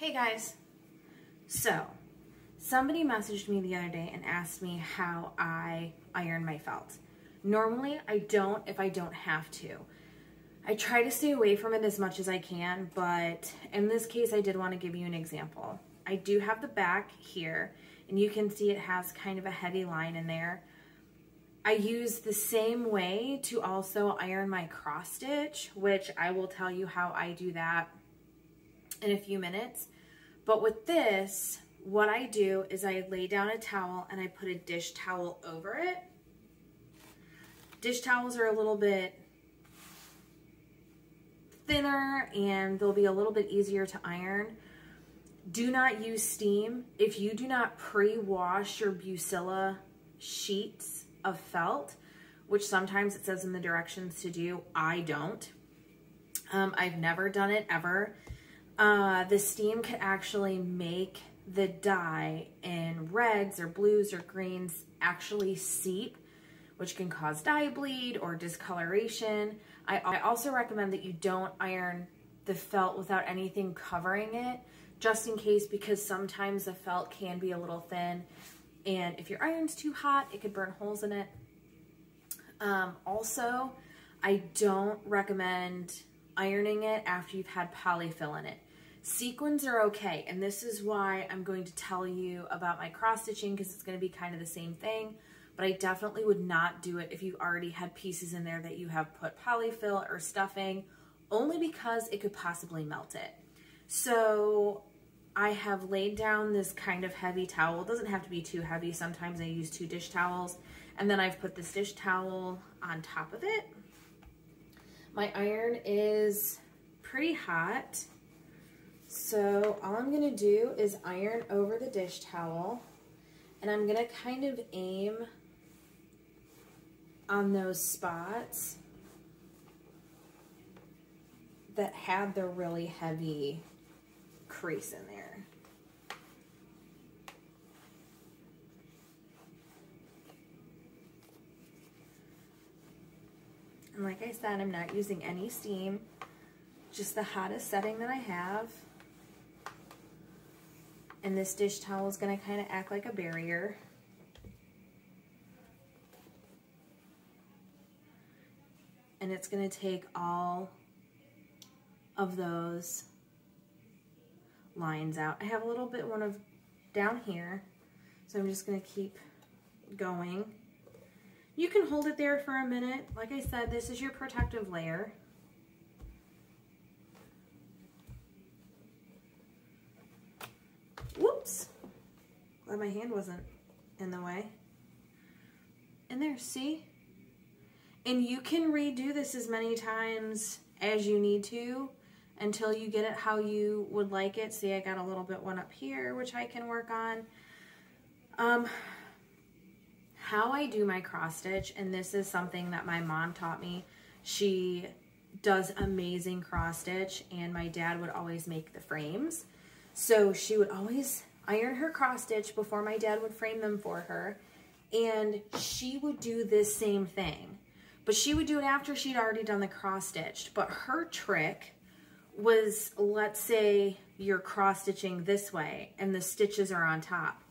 Hey guys. So, somebody messaged me the other day and asked me how I iron my felt. Normally, I don't if I don't have to. I try to stay away from it as much as I can, but in this case, I did want to give you an example. I do have the back here, and you can see it has kind of a heavy line in there. I use the same way to also iron my cross stitch, which I will tell you how I do that in a few minutes. But with this, what I do is I lay down a towel and I put a dish towel over it. Dish towels are a little bit thinner and they'll be a little bit easier to iron. Do not use steam. If you do not pre-wash your Bucilla sheets of felt, which sometimes it says in the directions to do, I don't. Um, I've never done it ever. Uh, the steam could actually make the dye in reds or blues or greens actually seep, which can cause dye bleed or discoloration. I, I also recommend that you don't iron the felt without anything covering it, just in case, because sometimes the felt can be a little thin. And if your iron's too hot, it could burn holes in it. Um, also, I don't recommend ironing it after you've had polyfill in it. Sequins are okay, and this is why I'm going to tell you about my cross stitching because it's going to be kind of the same thing, but I definitely would not do it if you already had pieces in there that you have put polyfill or stuffing, only because it could possibly melt it. So I have laid down this kind of heavy towel. It doesn't have to be too heavy. Sometimes I use two dish towels, and then I've put this dish towel on top of it. My iron is pretty hot. So all I'm going to do is iron over the dish towel and I'm going to kind of aim on those spots that had the really heavy crease in there. And like I said, I'm not using any steam, just the hottest setting that I have. And this dish towel is going to kind of act like a barrier. And it's going to take all of those lines out. I have a little bit one of down here, so I'm just going to keep going. You can hold it there for a minute. Like I said, this is your protective layer. My hand wasn't in the way. In there, see? And you can redo this as many times as you need to until you get it how you would like it. See, I got a little bit one up here, which I can work on. Um, how I do my cross stitch, and this is something that my mom taught me. She does amazing cross stitch, and my dad would always make the frames. So she would always iron her cross stitch before my dad would frame them for her. And she would do this same thing. But she would do it after she'd already done the cross stitched. But her trick was, let's say you're cross stitching this way and the stitches are on top.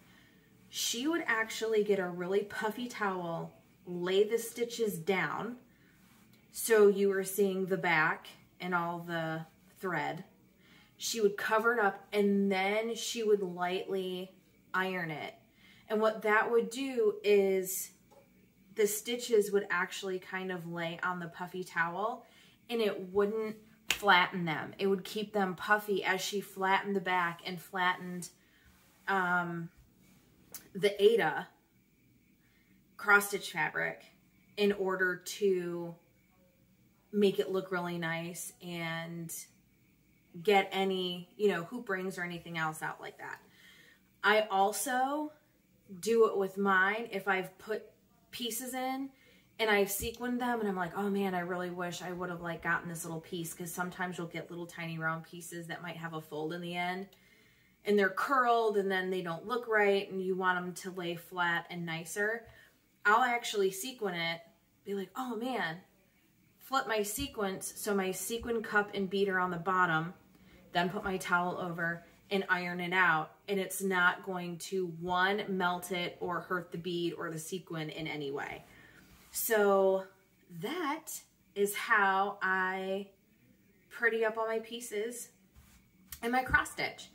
She would actually get a really puffy towel, lay the stitches down so you were seeing the back and all the thread she would cover it up and then she would lightly iron it. And what that would do is the stitches would actually kind of lay on the puffy towel and it wouldn't flatten them. It would keep them puffy as she flattened the back and flattened um, the Aida cross stitch fabric in order to make it look really nice and get any, you know, hoop rings or anything else out like that. I also do it with mine if I've put pieces in and I've sequined them and I'm like, oh man, I really wish I would have like gotten this little piece because sometimes you'll get little tiny round pieces that might have a fold in the end and they're curled and then they don't look right and you want them to lay flat and nicer. I'll actually sequin it, be like, oh man, flip my sequins so my sequin cup and beater on the bottom, then put my towel over and iron it out and it's not going to one melt it or hurt the bead or the sequin in any way. So that is how I pretty up all my pieces and my cross stitch